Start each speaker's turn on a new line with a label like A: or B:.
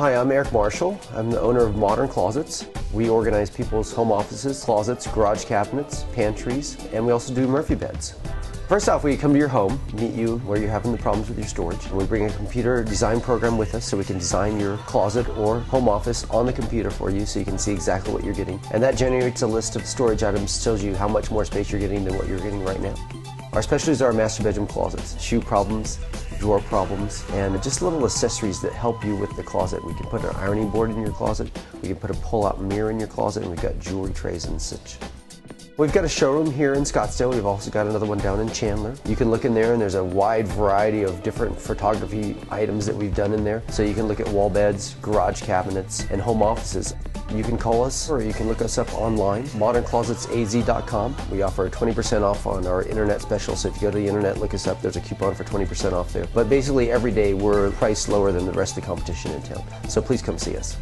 A: Hi, I'm Eric Marshall. I'm the owner of Modern Closets. We organize people's home offices, closets, garage cabinets, pantries, and we also do Murphy beds. First off, we come to your home, meet you where you're having the problems with your storage, and we bring a computer design program with us so we can design your closet or home office on the computer for you so you can see exactly what you're getting. And that generates a list of storage items, tells you how much more space you're getting than what you're getting right now. Our specialties are master bedroom closets, shoe problems, drawer problems, and just little accessories that help you with the closet. We can put an ironing board in your closet, we can put a pull-out mirror in your closet, and we've got jewelry trays and such. We've got a showroom here in Scottsdale. We've also got another one down in Chandler. You can look in there and there's a wide variety of different photography items that we've done in there. So you can look at wall beds, garage cabinets, and home offices. You can call us or you can look us up online, modernclosetsaz.com. We offer 20% off on our internet special, so if you go to the internet, look us up, there's a coupon for 20% off there. But basically every day we're priced lower than the rest of the competition in town. So please come see us.